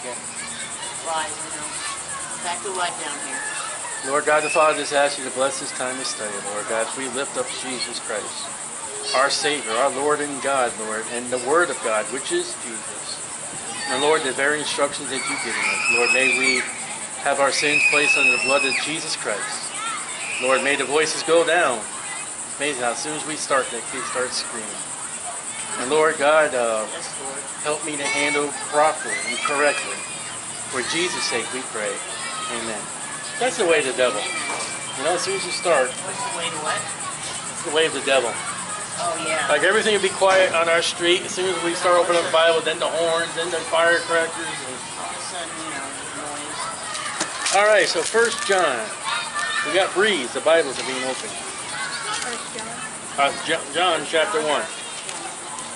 Okay. you know. Back to life down here. Lord God the Father, just ask you to bless this time of study, Lord God, as we lift up Jesus Christ, our Savior, our Lord and God, Lord, and the Word of God, which is Jesus. And Lord, the very instructions that you've given us, Lord, may we have our sins placed under the blood of Jesus Christ. Lord, may the voices go down. It's amazing how as soon as we start, that kid starts screaming. And Lord God, uh. Help me to handle properly and correctly. For Jesus' sake we pray. Amen. That's the way of the devil. You know, as soon as you start, What's the way to what? it's the way of the devil. Oh, yeah. Like everything will be quiet on our street. As soon as we start opening up the Bible, then the horns, then the firecrackers. And... All of a sudden, you know, noise. All right, so First John. We got breeze. The Bibles are being opened. Uh, Jo- John chapter 1.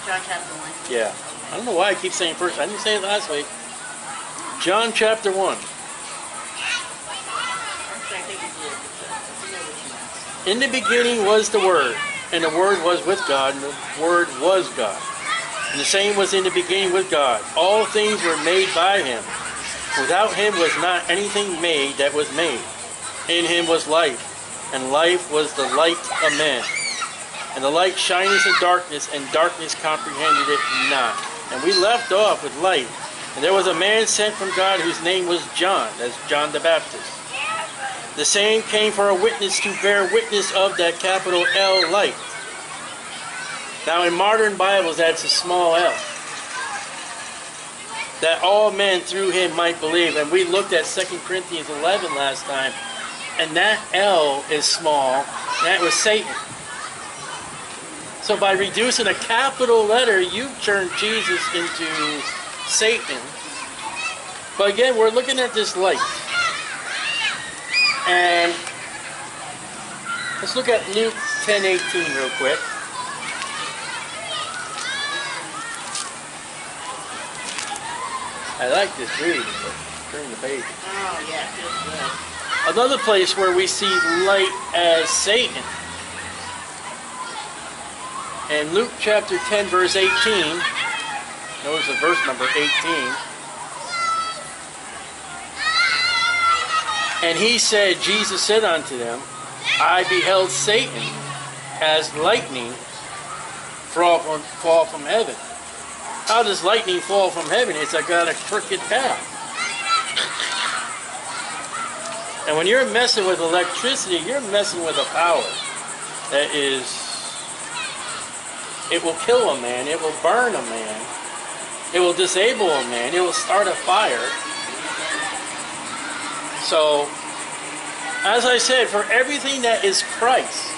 John chapter 1. Yeah. I don't know why I keep saying first. I didn't say it last week. John chapter 1. Actually, I think you did. but, uh, I forget what you meant. In the beginning was the Word, and the Word was with God, and the Word was God. And the same was in the beginning with God. All things were made by him. Without him was not anything made that was made. In him was life, and life was the light of men. And the light shineth in darkness, and darkness comprehended it not. And we left off with light. And there was a man sent from God whose name was John, that's John the Baptist. The same came for a witness to bear witness of that capital L light. Now in modern Bibles that's a small L. That all men through him might believe. And we looked at 2 Corinthians 11 last time. And that L is small. That was Satan. So by reducing a capital letter, you've turned Jesus into Satan. But again, we're looking at this light. And let's look at Luke 10:18 real quick. I like this reading, turn the page. Oh, yeah. Another place where we see light as Satan. In Luke chapter 10, verse 18, notice the verse number 18. And he said, Jesus said unto them, I beheld Satan as lightning fall from, fall from heaven. How does lightning fall from heaven? It's got a crooked path. And when you're messing with electricity, you're messing with a power that is, it will kill a man, it will burn a man, it will disable a man, it will start a fire. So, as I said, for everything that is Christ,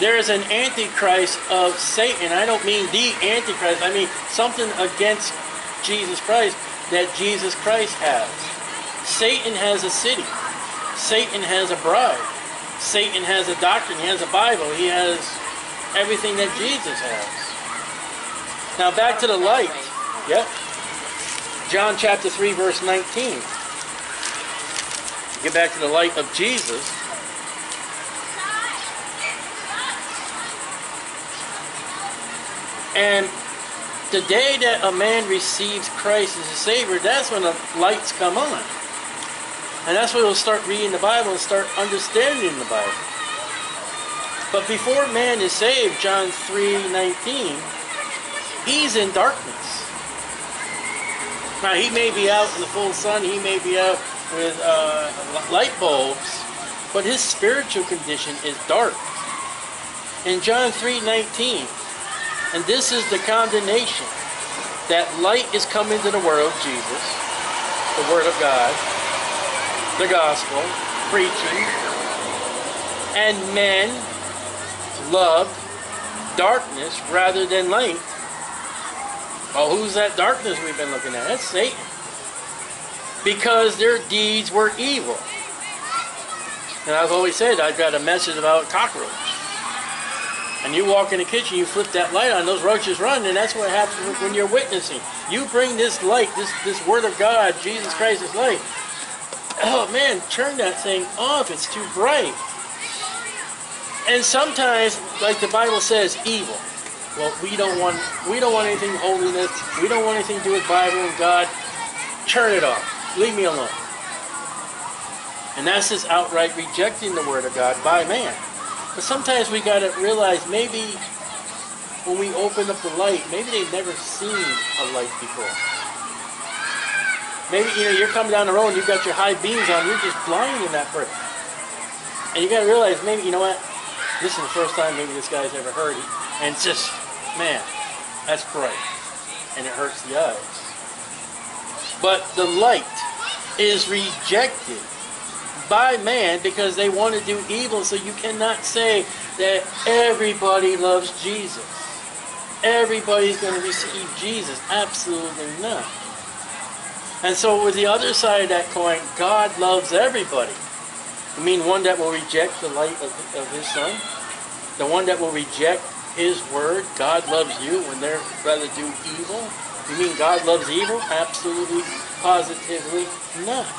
there is an antichrist of Satan. I don't mean the antichrist, I mean something against Jesus Christ that Jesus Christ has. Satan has a city. Satan has a bride. Satan has a doctrine. He has a Bible. He has everything that Jesus has. Now back to the light. Yep. John chapter 3, verse 19. Get back to the light of Jesus. And the day that a man receives Christ as a Savior, that's when the lights come on. And that's when we'll start reading the Bible and start understanding the Bible. But before man is saved, John 3:19, he's in darkness. Now he may be out in the full sun, he may be out with uh, light bulbs, but his spiritual condition is dark. In John 3:19, and this is the condemnation that light is come into the world, Jesus, the Word of God, the gospel, preaching, and men loved darkness rather than light. Well, who's that darkness we've been looking at? That's Satan. Because their deeds were evil. And I've always said I've got a message about cockroaches. And you walk in the kitchen, you flip that light on, those roaches run, and that's what happens when you're witnessing. You bring this light, this this word of God, Jesus Christ's light. Oh man, turn that thing off. It's too bright. And sometimes, like the Bible says, evil. well, we don't want we don't want anything holiness. We don't want anything to do with Bible and God. Turn it off. Leave me alone. And that's just outright rejecting the Word of God by man. But sometimes we got to realize maybe when we open up the light, maybe they've never seen a light before. Maybe you know you're coming down the road and you've got your high beams on, you're just blinding that person. And you got to realize maybe you know what, this is the first time maybe this guy's ever heard it, and it's just man, that's bright, and it hurts the eyes. But the light is rejected by man because they want to do evil. So you cannot say that everybody loves Jesus. Everybody's going to receive Jesus. Absolutely not. And so with the other side of that coin, God loves everybody. I mean one that will reject the light of, of his son? The one that will reject his word? God loves you when they're rather do evil? You mean God loves evil? Absolutely, positively not.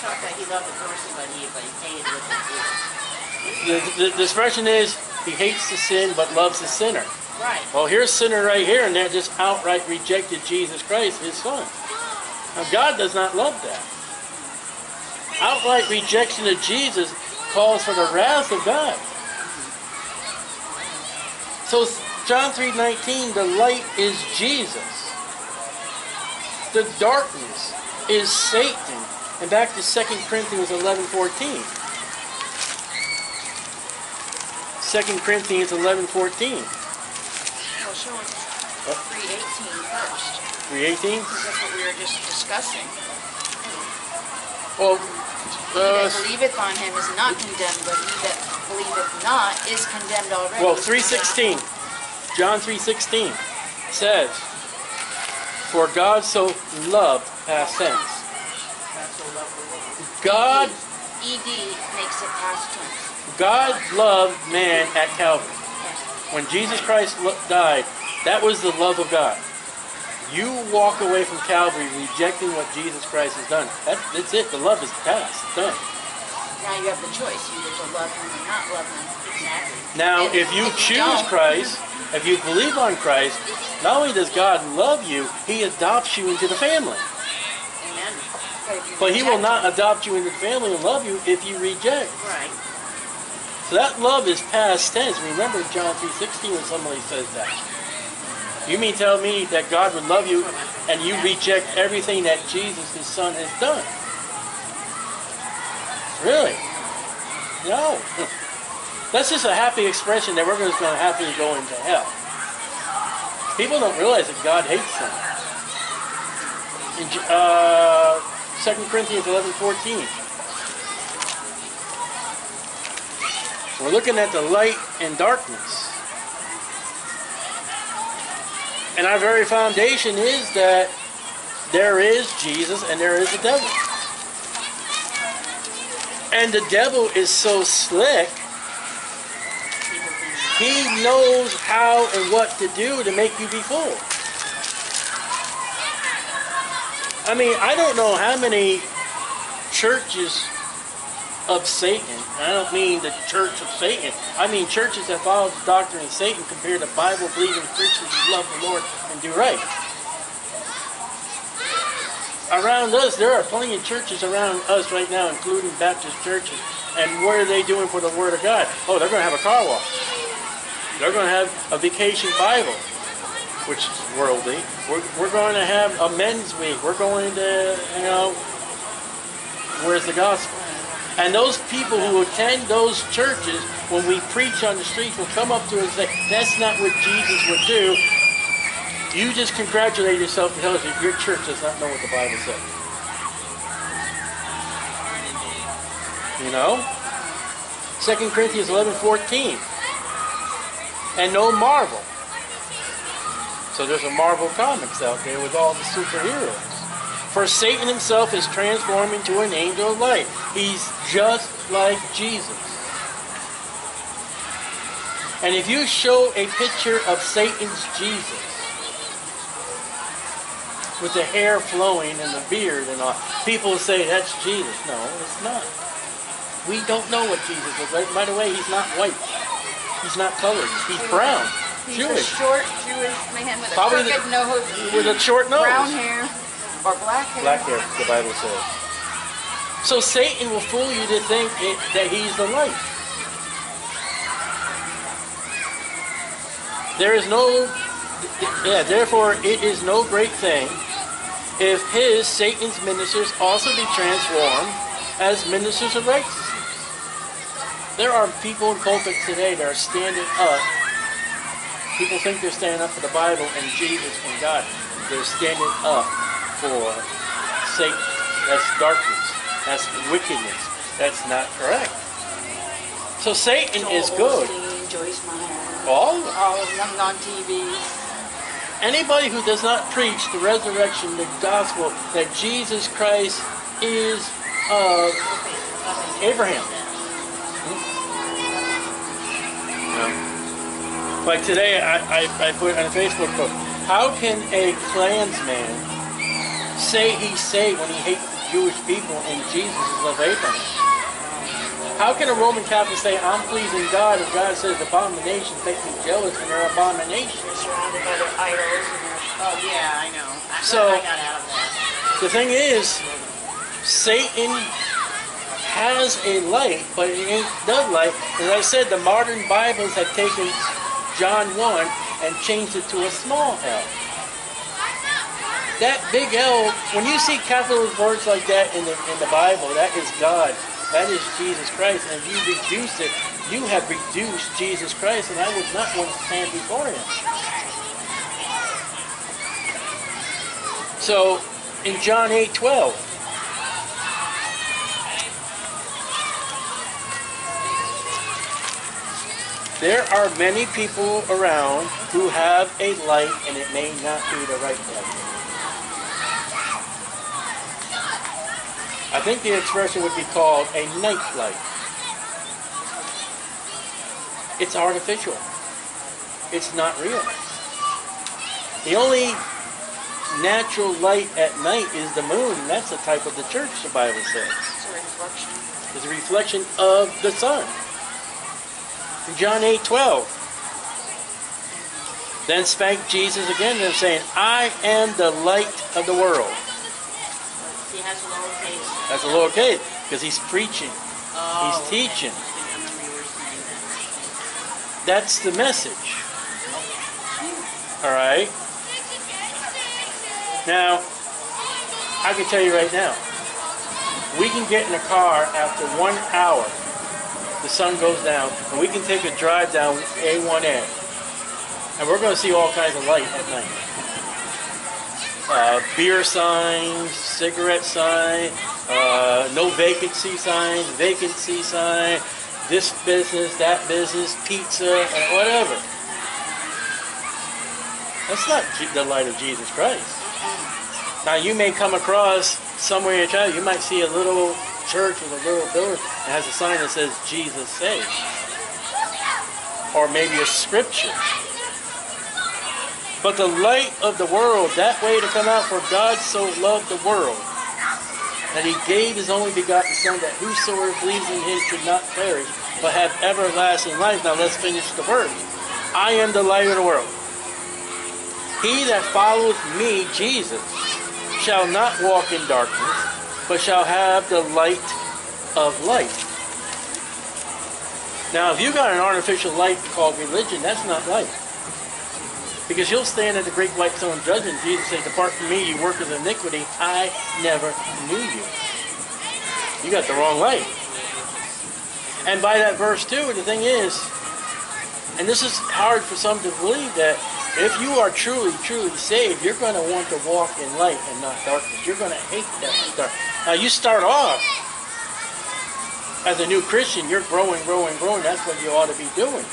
Talk that he loved the person, but he, but he hated what they The, the, the expression is, he hates the sin but loves the sinner. Right. Well, here's sinner right here, and they just outright rejected Jesus Christ, his son. Now, God does not love that. Outright rejection of Jesus calls for the wrath of God. So John 3:19, the light is Jesus. The darkness is Satan. And back to 2 Corinthians 11:14. 2 Corinthians 11:14. Well, show us 3:18 first. 3:18? because that's what we were just discussing. Well, He that believeth on him is not condemned, but he that believeth not is condemned already. well, 3:16. John 3:16 says, "For God so loved past tense. That's so lovely. God ED makes it past tense. God loved man at Calvary. When Jesus Christ died, that was the love of God. You walk away from Calvary rejecting what Jesus Christ has done. That, that's it. The love is past. It's done. Now you have the choice, You either to love him or not love him. Exactly. Now, And if you if choose don't- Christ, if you believe on Christ, not only does God love you, He adopts you into the family. Amen. But, But He will not him- adopt you into the family and love you if you reject. Right. So that love is past tense. Remember John 3.16 when somebody says that. You mean tell me that God would love you and you reject everything that Jesus, His Son, has done? Really? No. That's just a happy expression that we're just going to happily go into hell. People don't realize that God hates them. In uh, 2 Corinthians 11, 14. We're looking at the light and darkness. And our very foundation is that there is Jesus and there is the devil. And the devil is so slick, he knows how and what to do to make you be fooled. I mean, I don't know how many churches of Satan, and I don't mean the church of Satan, I mean churches that follow the doctrine of Satan compared to Bible believing Christians who love the Lord and do right. Around us, there are plenty of churches around us right now, including Baptist churches. And what are they doing for the Word of God? Oh, they're going to have a car wash. They're going to have a vacation Bible, which is worldly. We're, we're going to have a men's week. We're going to, you know, where's the gospel? And those people who attend those churches, when we preach on the streets, will come up to us and say, that's not what Jesus would do. You just congratulate yourself because your church does not know what the Bible says. You know? 2 Corinthians 11, 14. And no Marvel. So there's a Marvel Comics out there with all the superheroes. For Satan himself is transformed into an angel of light. He's just like Jesus. And if you show a picture of Satan's Jesus with the hair flowing and the beard and all, people say that's Jesus. No, it's not. We don't know what Jesus was. By the way, he's not white. He's not colored. He's brown. He's Jewish. a short Jewish man with a Probably the- crooked nose, with a short nose. brown hair, or black hair. Black hair, the Bible says. So Satan will fool you to think it, that he's the light. There is no, yeah, therefore it is no great thing if his, Satan's ministers, also be transformed as ministers of righteousness. There are people in pulpits today that are standing up. People think they're standing up for the Bible and Jesus and God. They're standing up for Satan. That's darkness. That's wickedness. That's not correct. So Satan is good. Osteen, Joyce Meyer, All of them. all of them on TV. Anybody who does not preach the resurrection, the gospel, that Jesus Christ is of Abraham. Hmm? Like today, I, I, I put on a Facebook post, how can a Klansman say he saved when he hates the Jewish people and Jesus is of Abraham? How can a Roman Catholic say, I'm pleasing God if God says abominations make me jealous and they're abominations? They're surrounded by their idols Oh, yeah, I know. I'm So- glad I got out of that. The thing is, Satan has a light, but it ain't the light. As I said, the modern Bibles have taken John 1 and changed it to a small L. That big L, when you see capital words like that in the, in the Bible, that is God. That is Jesus Christ. And if you reduce it, you have reduced Jesus Christ, and I would not want to stand before him. So, in John 8 12, there are many people around who have a light, and it may not be the right light. I think the expression would be called a night light. It's artificial. It's not real. The only natural light at night is the moon, and that's the type of the church, the Bible says. It's a reflection. It's a reflection of the sun. In John 8 12. Then spake Jesus again and saying, I am the light of the world. Has a lowercase. That's a lowercase, because he's preaching. Oh, He's teaching. I remember you were saying that. That's the message. All right. Now, I can tell you right now, we can get in a car after one hour. The sun goes down, and we can take a drive down A1A, and we're going to see all kinds of light at night. Uh, beer signs, cigarette sign, uh, no vacancy sign, vacancy sign, this business, that business, pizza, whatever. That's not the light of Jesus Christ. Now you may come across somewhere in your child, you might see a little church with a little building that has a sign that says Jesus saves. Or maybe a scripture. But the light of the world, that way to come out, for God so loved the world that he gave his only begotten Son, that whosoever believes in him should not perish, but have everlasting life. Now let's finish the verse. I am the light of the world. He that followeth me, Jesus, shall not walk in darkness, but shall have the light of life. Now, if you got an artificial light called religion, that's not light. Because you'll stand at the great white throne judgment. Jesus says, Depart from me, you workers of iniquity. I never knew you. You got the wrong light. And by that verse, too, the thing is, and this is hard for some to believe that if you are truly, truly saved, you're going to want to walk in light and not darkness. You're going to hate that dark. Now, you start off as a new Christian, you're growing, growing, growing. That's what you ought to be doing.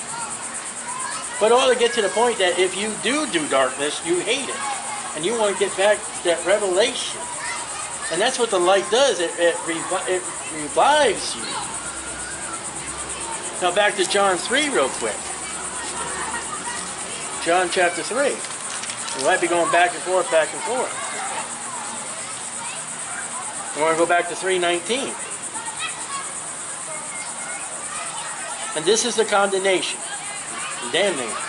But all to get to the point that if you do do darkness, you hate it. And you want to get back to that revelation. And that's what the light does. It, it, revi- it revives you. Now back to John 3 real quick. John chapter 3. We might be going back and forth, back and forth. I want to go back to 319. And this is the condemnation, damnation.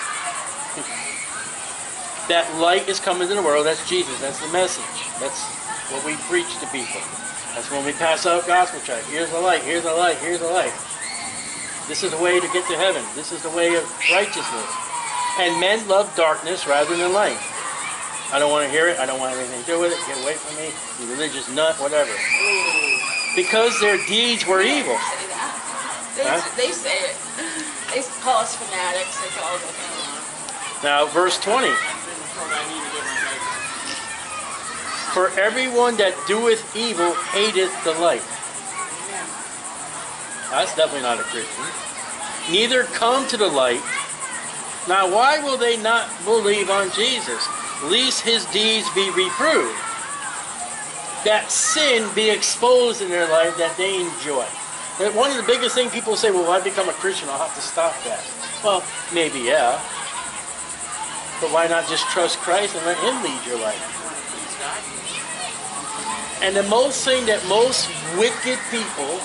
that light is coming to the world. That's Jesus. That's the message. That's what we preach to people. That's when we pass out gospel tract. Here's the light. Here's the light. Here's the light. This is the way to get to heaven. This is the way of righteousness. And men love darkness rather than light. I don't want to hear it. I don't want anything to do with it. Get away from me. You religious nut, whatever. Because their deeds were evil. They, Huh? they say it. They call us fanatics. They call us. Now, verse 20. I've been told I need to get my license. For everyone that doeth evil hateth the light. That's definitely not a Christian. Neither come to the light. Now, why will they not believe on Jesus? Lest his deeds be reproved. That sin be exposed in their life that they enjoy. One of the biggest things people say, well, if I become a Christian, I'll have to stop that. Well, maybe, yeah. But why not just trust Christ and let him lead your life? And the most thing that most wicked people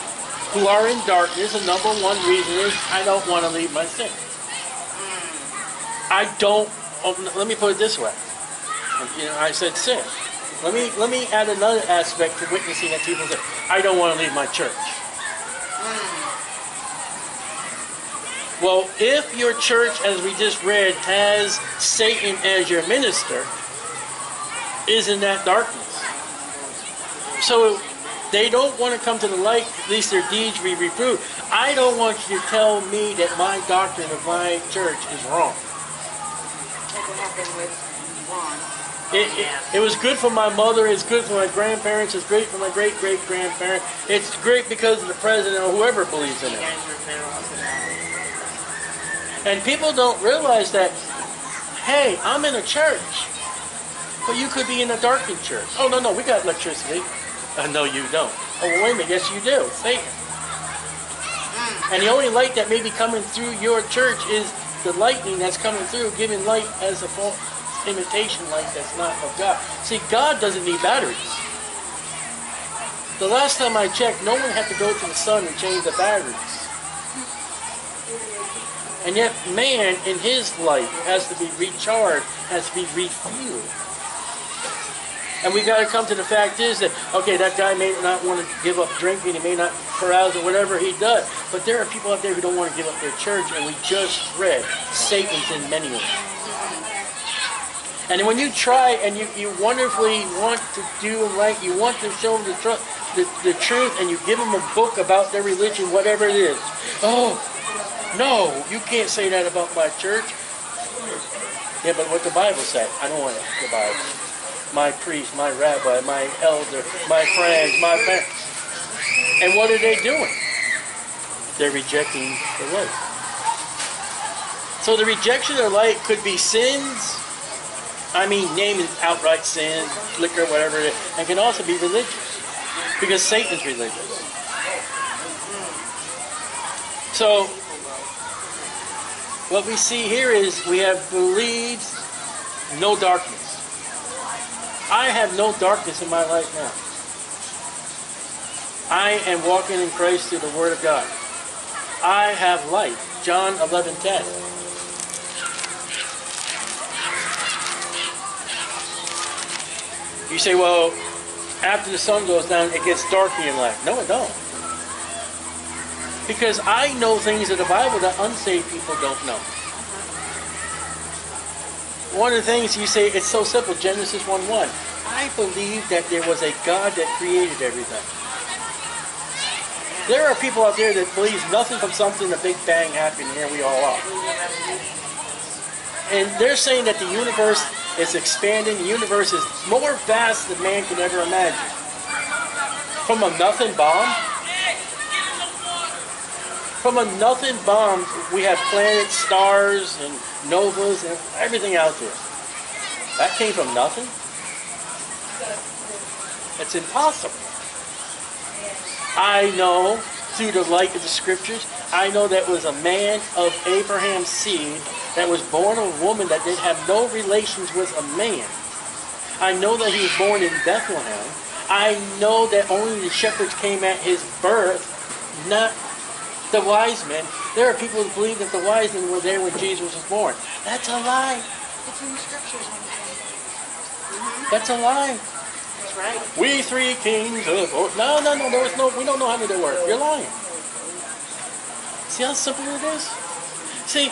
who are in darkness, the number one reason is I don't want to leave my sin. I don't. Oh, let me put it this way. You know, I said sin. Let me let me add another aspect to witnessing that people say I don't want to leave my church. Well, if your church, as we just read, has Satan as your minister, isn't that darkness? So they don't want to come to the light, at least their deeds be reproved. I don't want you to tell me that my doctrine of my church is wrong. Happened with Ron. It, it, was good for my mother, it's good for my grandparents, it's great for my great great grandparents. It's great because of the president or whoever believes in it. And people don't realize that, hey, I'm in a church, but you could be in a darkened church. Oh, no, no, we got electricity. Uh, no, you don't. Oh, well, wait a minute, yes, you do. Satan. And the only light that may be coming through your church is the lightning that's coming through, giving light as a false imitation light that's not of God. See, God doesn't need batteries. The last time I checked, no one had to go to the sun and change the batteries. And yet, man in his life has to be recharged, has to be refueled. And we got to come to the fact is that, okay, that guy may not want to give up drinking, he may not carouse or whatever he does, but there are people out there who don't want to give up their church, and we just read Satan's in many of them. And when you try and you, you wonderfully want to do right, you want to show them the, tru- the, the truth, and you give them a book about their religion, whatever it is. Oh, no, you can't say that about my church. Yeah, but what the Bible said, I don't want the Bible. My priest, my rabbi, my elder, my friends, my parents. And what are they doing? They're rejecting the light. So the rejection of light could be sins. I mean, naming outright sin, liquor, whatever it is, and can also be religious. Because Satan's religious. So what we see here is we have believed no darkness. I have no darkness in my life now. I am walking in Christ through the Word of God. I have light. John 11 10. You say, well, after the sun goes down, it gets dark in your life. No, it don't. Because I know things of the Bible that unsaved people don't know. One of the things you say, it's so simple, Genesis 1 1. I believe that there was a God that created everything. There are people out there that believe nothing from something, the big bang happened, and here we all are. And they're saying that the universe is expanding, the universe is more vast than man can ever imagine. From a nothing bomb, from a nothing bomb, we have planets, stars, and novas, and everything out there. That came from nothing? It's impossible. I know through the light of the scriptures, I know that was a man of Abraham's seed that was born of a woman that did have no relations with a man. I know that he was born in Bethlehem. I know that only the shepherds came at his birth, not the wise men. There are people who believe that the wise men were there when Jesus was born. That's a lie. between the scriptures mm-hmm. That's a lie. That's right. We three kings of no no no there was no we don't know how many there were. You're lying. See how simple it is? See,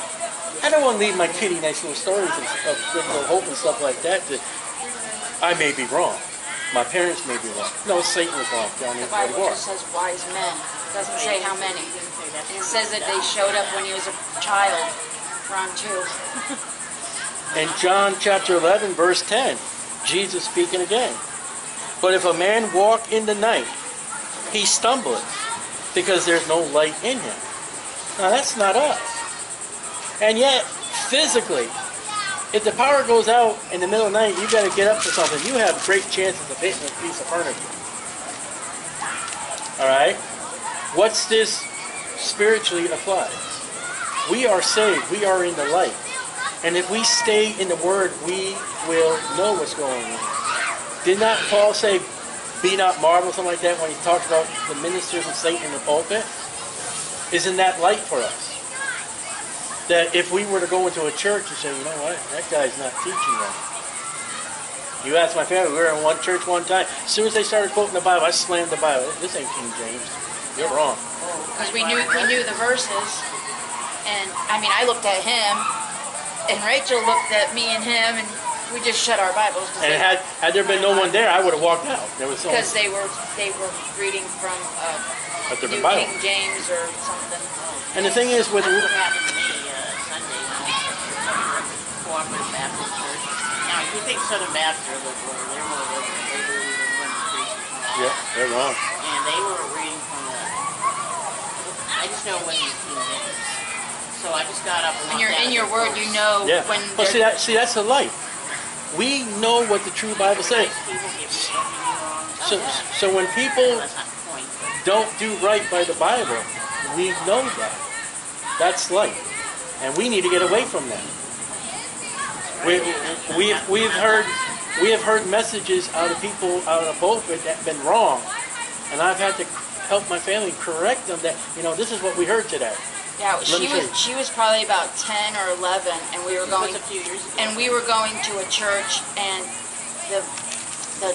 I don't want to leave my kitty nice little stories of, little hope and stuff like that. That I may be wrong. My parents may be wrong. No, Satan was wrong. John The Bible 8:44. just says wise men. It doesn't say how many. It didn't say that. It says that they showed up when he was a child. Ron 2. In John chapter 11, verse 10, Jesus speaking again. But if a man walk in the night, he stumbleth, because there's no light in him. Now that's not us. And yet, physically, if the power goes out in the middle of the night, you got to get up for something. You have great chances of hitting a piece of furniture. All right. What's this spiritually applies? We are saved. We are in the light. And if we stay in the Word, we will know what's going on. Did not Paul say, be not marveled, something like that, when he talked about the ministers of Satan in the pulpit? Isn't that light for us? That if we were to go into a church and say, you know what, that guy's not teaching right. You ask my family, we were in one church one time. As soon as they started quoting the Bible, I slammed the Bible. This ain't King James. You're wrong. Because we knew we knew the verses. And I mean I looked at him and Rachel looked at me and him and we just shut our Bibles And had had there been no one there, I would have walked out. There was because they were they were reading from uh, a New different Bible. King James or something. And the thing is with Cooperative Baptist Church. Now, if you think Southern Baptists are liberal, they're more liberal. They believe in women's preachers. yeah, they're wrong. And they were reading from the. I just know when you King James. So I just got up and When walked you're in your word, course. you know Yeah. when Well, see they're- that see that's the light. We know what the true Bible says. People get me, don't get me wrong. So Oh, so when people that's not the point. but- don't do right by the Bible, we know that. That's light. And we need to get away from that. We, we've, we've heard we have heard messages out of people out of the pulpit that have been wrong. And I've had to help my family correct them that, you know, this is what we heard today. Yeah, Let she was she was probably about ten or eleven, and we were going a few years ago. and we were going to a church, and the the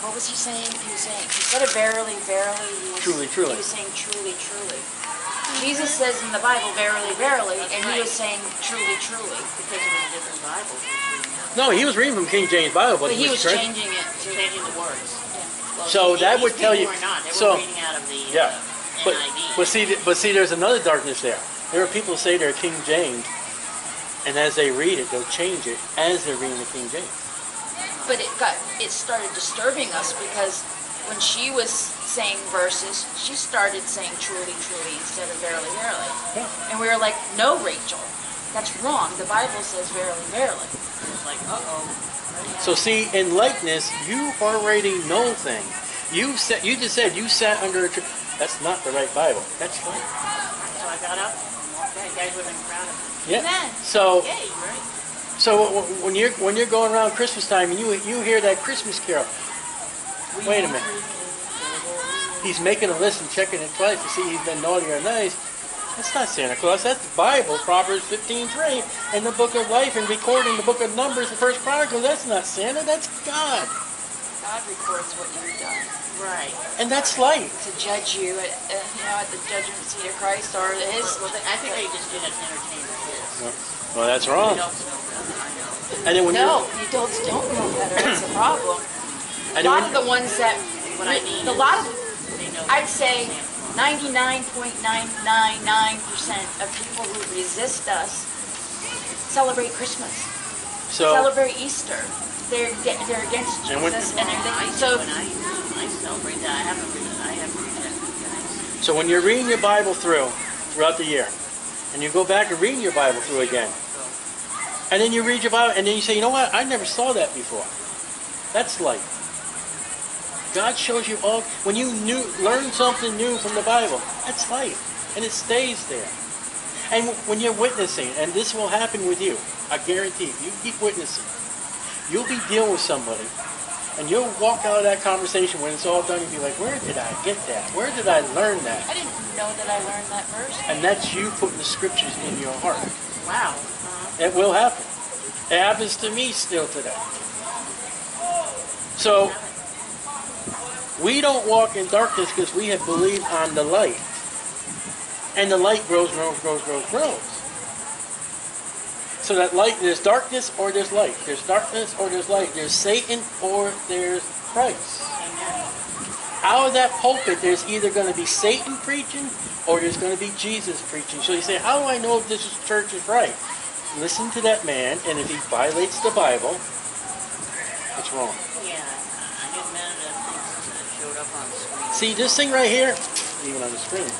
what was he saying? He was saying instead of verily, verily, he was, Truly, truly. He was saying truly, truly. Jesus says in the Bible, verily, verily, and he was saying truly, truly. Because it was a different Bible. he. No, he was reading from King James Bible, but, But he was correct. changing it Changing the words. Well, So these- that would tell you- not. They so- were reading out of the Yeah. uh, But, but see, but see, there's another darkness there. There are people who say they're King James, and as they read it, they'll change it as they're reading the King James. But it got it started disturbing us because when she was saying verses, she started saying truly, truly instead of verily, verily. Yeah. And we were like, no, Rachel, that's wrong. The Bible says verily, verily. It's like, uh-oh. So see, in likeness, you already know things. You said, you just said you sat under a tree. That's not the right Bible. That's right. So I got up and walked out. You guys would have been proud of me. Yeah. Amen. So, Yay, right? so when you're when you're going around Christmas time and you you hear that Christmas carol, Wait a minute. he's making a list and checking it twice to see he's been naughty or nice. That's not Santa Claus. That's the Bible, Proverbs 15:3, and the Book of Life, and recording the Book of Numbers, the First Chronicles. That's not Santa. That's God, God records what you've done Right. and that's light. to judge you at, uh, you know, at the judgment seat of Christ or his. Well, I think they just did it to entertain the kids. Well, that's The wrong. adults know better, I know. And then when No, you're, the adults don't know better. That's the problem. A lot of the ones that, What I mean a lot of I'd say 99.999% of people who resist us celebrate Christmas, so celebrate Easter. They're they're against And when- Jesus and everything. So I, celebrate that. I haven't read I haven't so when you're reading your Bible through throughout the year, and you go back and read your Bible through again, and then you read your Bible, and then you say, you know what? I never saw that before. That's light. God shows you all when you knew, learn something new from the Bible. That's light, and it stays there. And when you're witnessing, and this will happen with you, I guarantee. You you keep witnessing. You'll be dealing with somebody, and you'll walk out of that conversation when it's all done and be like, "Where did I get that? Where did I learn that?" I didn't know that I learned that verse. And that's you putting the scriptures in your heart. wow. It will happen. It happens to me still today. So we don't walk in darkness because we have believed on the light. And the light grows, grows, grows, grows, grows. So that light, there's darkness or there's light. There's darkness or there's light. There's Satan or there's Christ. Out of that pulpit, there's either going to be Satan preaching or there's going to be Jesus preaching. So you say, how do I know if this church is right? Listen to that man, and if he violates the Bible, it's wrong. Yeah, I showed up on screen. See this thing right here, even on the screen.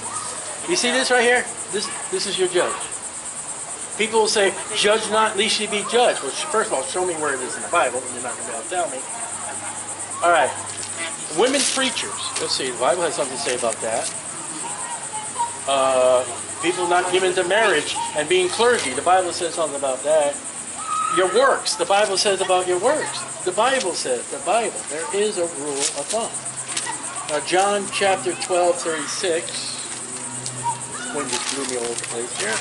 You see this right here? This this is your judge. People will say, "Judge not, least you be judged." Well, first of all, show me where it is in the Bible, and you're not going to be able to tell me. All right, women preachers. Let's see. The Bible has something to say about that. Uh, people not given to marriage and being clergy. The Bible says something about that. Your works. The Bible says about your works. The Bible says, the Bible. There is a rule of thumb. Now, John chapter 12, 36. Wind just blew me all over the place here.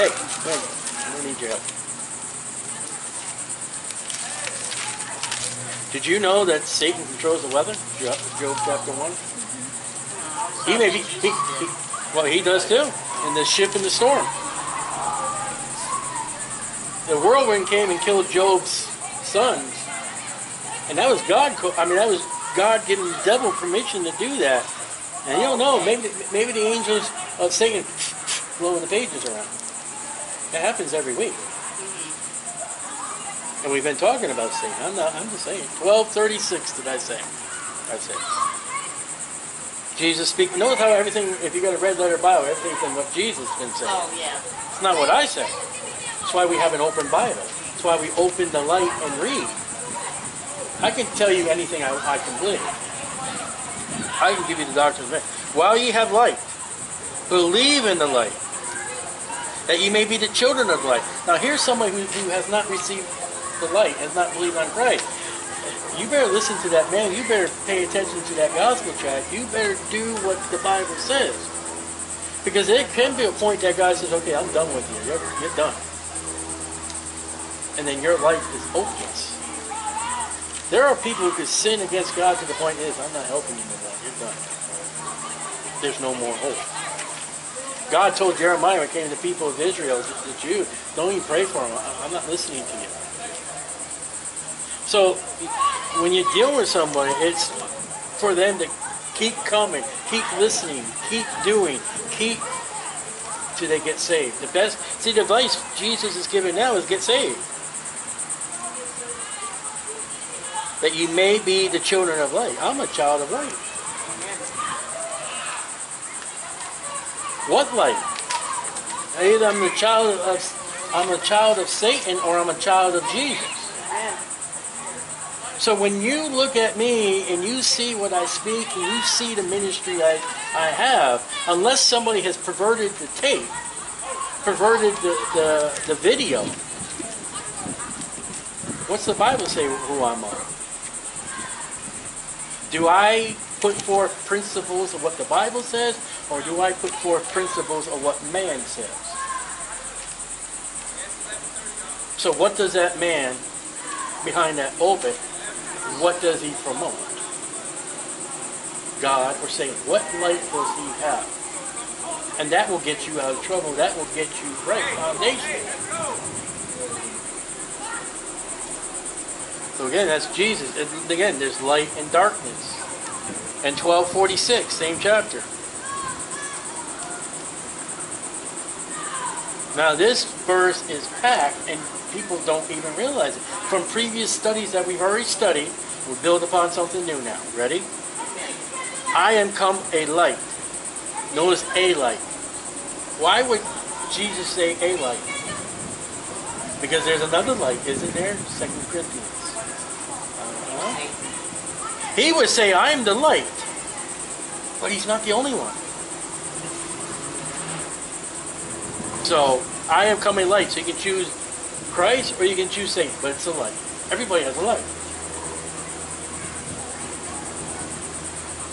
Hey, I need your help. Did you know that Satan controls the weather? Job Job chapter 1. He may be, he, he, well, he does too. In the ship in the storm. The whirlwind came and killed Job's sons. And that was God, I mean, that was God giving the devil permission to do that. And you don't know, maybe, maybe the angels of Satan blowing the pages around. It happens every week. And we've been talking about Satan. I'm not, I'm just saying. 1236 did I say? I it. Jesus speak. Notice how everything, if you got a red letter Bible, everything's in what Jesus been saying. Oh, yeah. It's not what I say. That's why we have an open Bible. That's why we open the light and read. I can tell you anything I, I can believe. I can give you the doctrine of man. While ye have light, believe in the light, that ye may be the children of light. Now here's somebody who, who has not received the light, has not believed on Christ. You better listen to that man. You better pay attention to that gospel track. You better do what the Bible says. Because it can be a point that God says, okay, I'm done with you. You're, you're done. And then your life is hopeless. There are people who could sin against God to the point is, I'm not helping you no more. You're done. There's no more hope. God told Jeremiah when it came to the people of Israel, the Jew, don't even pray for them. I'm not listening to you. So when you deal with somebody, it's for them to keep coming, keep listening, keep doing, keep till they get saved. The best, see, the advice Jesus is giving now is get saved. That you may be the children of light. I'm a child of light. What light? Either I'm a child of I'm a child of Satan or I'm a child of Jesus. So when you look at me and you see what I speak and you see the ministry I, I have, unless somebody has perverted the tape, perverted the, the, the video, what's the Bible say who I'm on? Do I put forth principles of what the Bible says or do I put forth principles of what man says? So what does that man behind that pulpit what does he promote? God or Satan? What light does he have? And that will get you out of trouble. That will get you right foundation. So again, that's Jesus. And again, there's light and darkness. And 1246, same chapter. Now this verse is packed and people don't even realize it. From previous studies that we've already studied, we'll build upon something new now. Ready? I am come a light. Notice a light. Why would Jesus say a light? Because there's another light, isn't there? Second Corinthians. He would say, I'm the light. But he's not the only one. So, I am coming light. So you can choose Christ or you can choose Satan, but it's a light. Everybody has a light.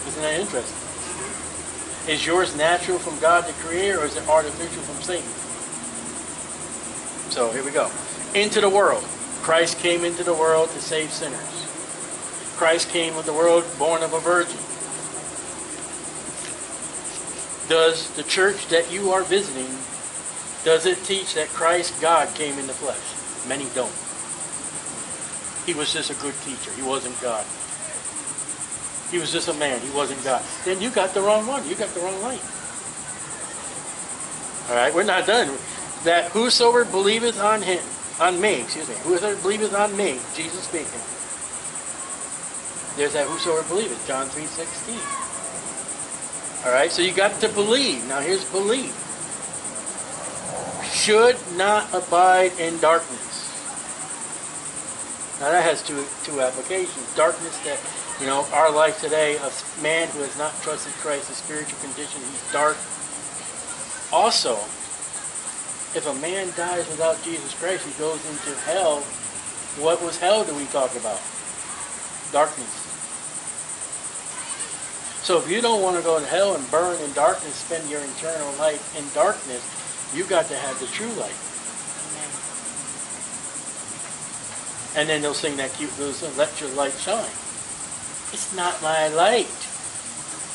Isn't that interesting? Is yours natural from God the Creator or is it artificial from Satan? So here we go. Into the world. Christ came into the world to save sinners. Christ came into the world born of a virgin. Does the church that you are visiting, does it teach that Christ, God, came in the flesh? Many don't. He was just a good teacher. He wasn't God. He was just a man. He wasn't God. Then you got the wrong one. You got the wrong light. All right, we're not done. That whosoever believeth on him, on me, excuse me, whosoever believeth on me, Jesus speaking. There's that whosoever believeth, John 3.16. All right, so you got to believe. Now here's believe. Should not abide in darkness. Now that has two two applications. Darkness that, you know, our life today, a man who has not trusted Christ, a spiritual condition, he's dark. Also, if a man dies without Jesus Christ, he goes into hell. What was hell do we talk about? Darkness. So if you don't want to go to hell and burn in darkness, spend your eternal life in darkness, You've got to have the true light. Amen. And then they'll sing that cute little song, Let Your Light Shine. It's not my light.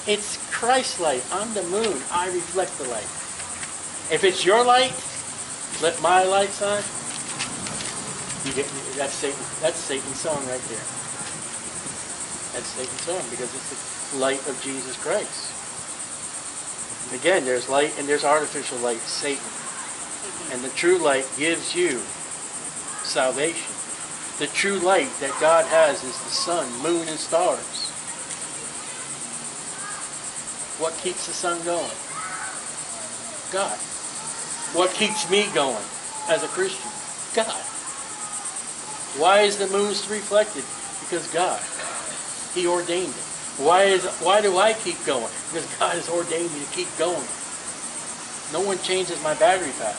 It's Christ's light. I'm the moon. I reflect the light. If it's your light, let my light shine. You get that's Satan. That's Satan's song right there. That's Satan's song because it's the light of Jesus Christ. Again, there's light and there's artificial light, Satan. And the true light gives you salvation. The true light that God has is the sun, moon, and stars. What keeps the sun going? God. What keeps me going as a Christian? God. Why is the moon reflected? Because God. He ordained it. Why is why do I keep going? Because God has ordained me to keep going. No one changes my battery pack.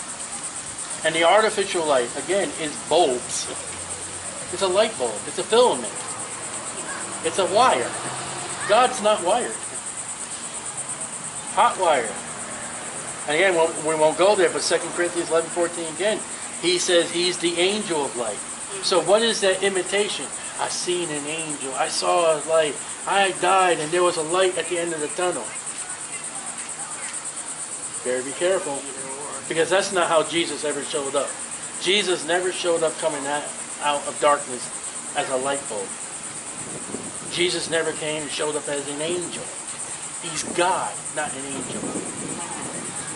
And the artificial light, again, is bulbs. It's a light bulb. It's a filament. It's a wire. God's not wired. Hot wire. And again, we won't go there, but 2 Corinthians 11, 14 again, he says he's the angel of light. So what is that imitation? I seen an angel. I saw a light. I died and there was a light at the end of the tunnel. Better be careful. Because that's not how Jesus ever showed up. Jesus never showed up coming out, of darkness as a light bulb. Jesus never came and showed up as an angel. He's God, not an angel.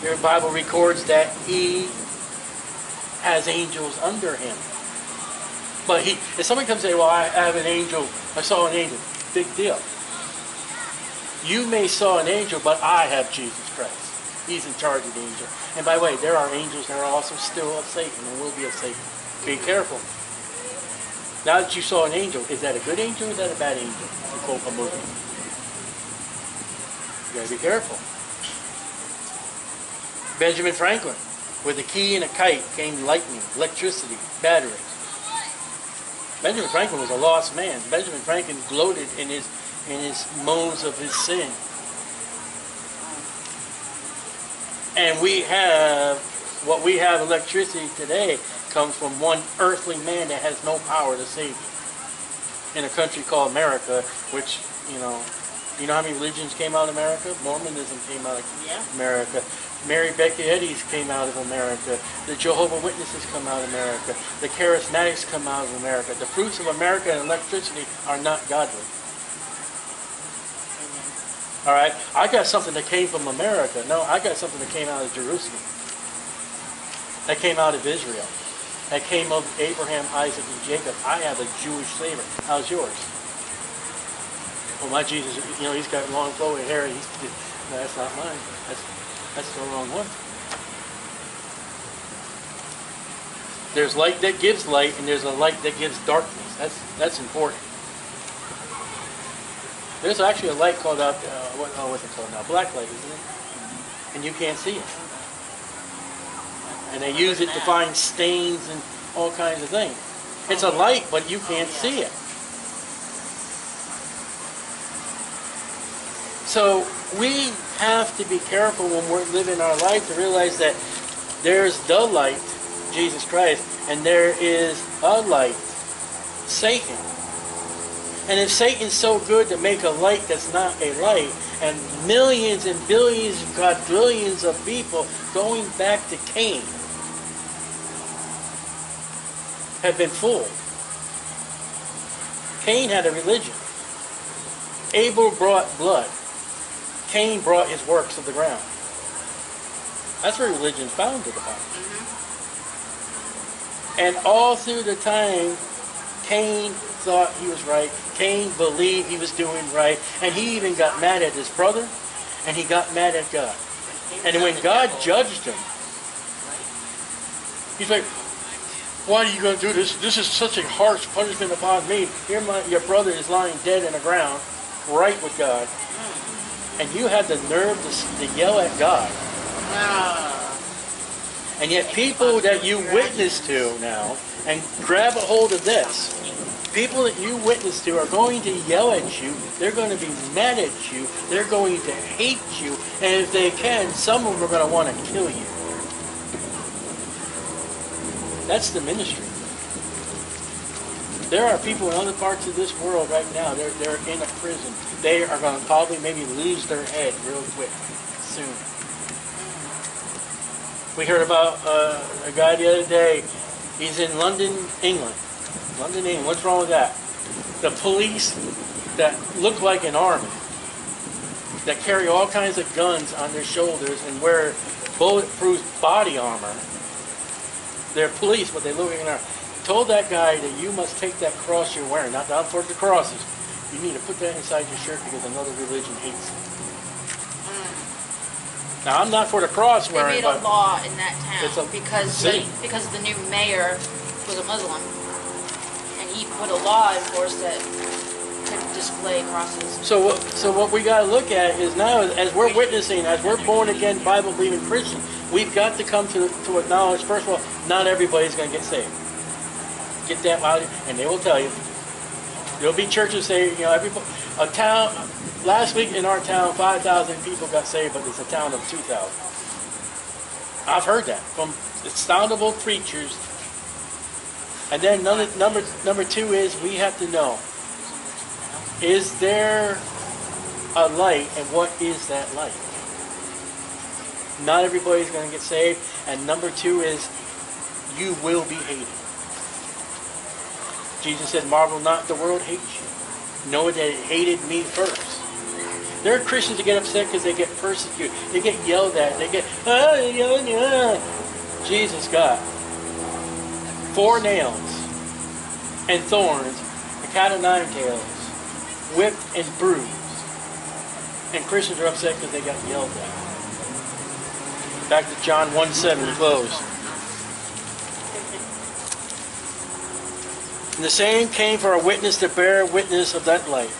Your Bible records that he has angels under him. But he, if somebody comes and say, well, I have an angel, I saw an angel, big deal. You may saw an angel, but I have Jesus Christ. He's in charge of the angel. And by the way, there are angels that are also still of Satan and will be of Satan. Be careful. Now that you saw an angel, is that a good angel or is that a bad angel? To quote a movie. You gotta be careful. Benjamin Franklin, with a key and a kite came lightning, electricity, batteries. Benjamin Franklin was a lost man. Benjamin Franklin gloated in his in his moans of his sin. And we have what we have electricity today comes from one earthly man that has no power to save you. In a country called America, which, you know, you know how many religions came out of America? Mormonism came out of Yeah. America. Mary Baker Eddy's came out of America. The Jehovah Witnesses come out of America. The Charismatics come out of America. The fruits of America and electricity are not godly. All right, I got something that came from America. No, I got something that came out of Jerusalem. That came out of Israel. That came of Abraham, Isaac, and Jacob. I have a Jewish flavor. How's yours? Well, my Jesus, you know, he's got long flowing hair. He's, no, that's not mine. That's the wrong one. There's light that gives light, and there's a light that gives darkness. That's that's important. There's actually a light called out, uh, what, oh, what's it called now? Black light, isn't it? And you can't see it. And they use it to find stains and all kinds of things. It's a light, but you can't see it. So we have to be careful when we're living our life to realize that there's the light, Jesus Christ, and there is a light, Satan. And if Satan's so good to make a light that's not a light, and millions and billions, quadrillions of people going back to Cain have been fooled. Cain had a religion. Abel brought blood. Cain brought his works to the ground. That's what religion's founded upon. Mm-hmm. And all through the time, Cain thought he was right. Cain believed he was doing right. And he even got mad at his brother. And he got mad at God. And when God judged him, he's like, why are you going to do this? This is such a harsh punishment upon me. Here my, your brother is lying dead in the ground, right with God. Mm. And you had the nerve to, to yell at God. Ah. And yet people that you witness to now, and grab a hold of this, people that you witness to are going to yell at you, they're going to be mad at you, they're going to hate you, and if they can, some of them are going to want to kill you. That's the ministry. There are people in other parts of this world right now, they're, they're in a prison. They are going to probably maybe lose their head real quick, soon. We heard about uh, a guy the other day. He's in London, England. London, England. What's wrong with that? The police that look like an army, that carry all kinds of guns on their shoulders and wear bulletproof body armor. They're police, but they look like an army. Told that guy that you must take that cross you're wearing, not down for the crosses. You need to put that inside your shirt because another religion hates it. Hmm. Now I'm not for the cross They wearing, made but a law in that town a because the, because the new mayor was a Muslim, and he put a law in force that could display crosses. So what, so what we got to look at is now, as we're witnessing, as we're born again, Bible believing Christians, we've got to come to to acknowledge first of all, not everybody's going to get saved. Get that out, and they will tell you. There'll be churches say, you know, every a town. Last week in our town, five thousand people got saved, but it's a town of two thousand. I've heard that from astoundable preachers. And then number number number two is we have to know is there a light, and what is that light? Not everybody's going to get saved. And number two is, you will be hated. Jesus said, Marvel not, the world hates you. Know that it hated me first. There are Christians that get upset because they get persecuted. They get yelled at. They get, ah, yeah, yeah. Jesus got four nails and thorns, a cat of nine tails, whipped and bruised. And Christians are upset because they got yelled at. Back to John 1 7 to close. And the same came for a witness to bear witness of that light,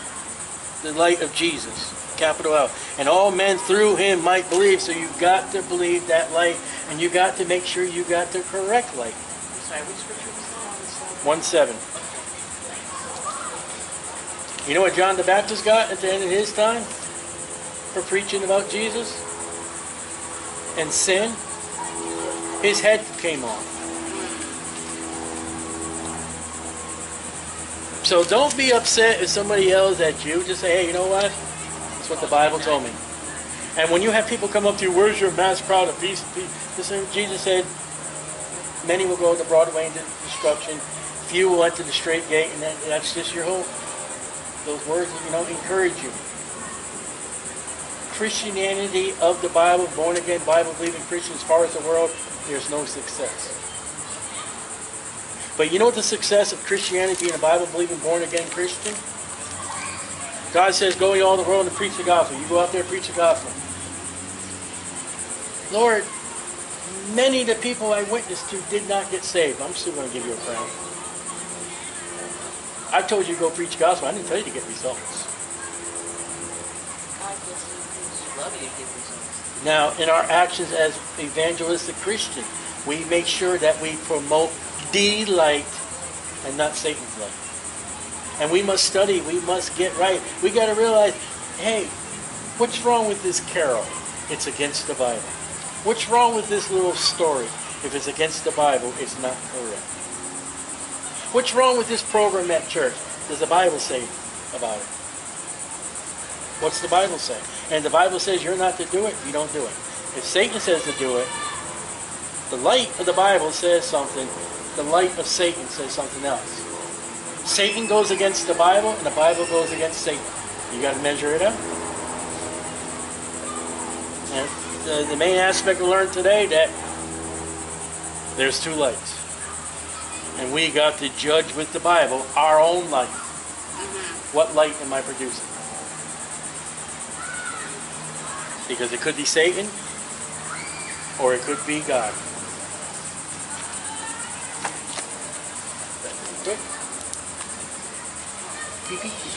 the light of Jesus, capital L. And all men through him might believe. So you've got to believe that light, and you got to make sure you got the correct light. Sorry, which scripture was? 1 7. You know what John the Baptist got at the end of his time for preaching about Jesus and sin? His head came off. So don't be upset if somebody yells at you. Just say, hey, you know what? That's what the Bible told me. And when you have people come up to you, where's your mass crowd of peace? peace? Jesus said, many will go the broad way into destruction. Few will enter the straight gate, and that, that's just your hope. Those words, you know, encourage you. Christianity of the Bible, born again, Bible believing Christian, as far as the world, there's no success. But you know what the success of Christianity being a Bible believing, born again Christian? God says, go ye all the world and preach the gospel. You go out there and preach the gospel. Lord, many of the people I witnessed to did not get saved. I'm still going to give you a crown. I told you to go preach the gospel. I didn't tell you to get results. God gives you. Love you give results. Now, in our actions as evangelistic Christian, we make sure that we promote the light and not Satan's light. And we must study. We must get right. We got to realize, hey, what's wrong with this carol? It's against the Bible. What's wrong with this little story? If it's against the Bible, it's not correct. What's wrong with this program at church? Does the Bible say about it? What's the Bible say? And the Bible says you're not to do it, you don't do it. If Satan says to do it, the light of the Bible says something, the light of Satan says something else. Satan goes against the Bible, and the Bible goes against Satan. You got to measure it up. And the, the main aspect we learned today that there's two lights. And we got to judge with the Bible our own light. What light am I producing? Because it could be Satan or it could be God. Quick. Pee-pee.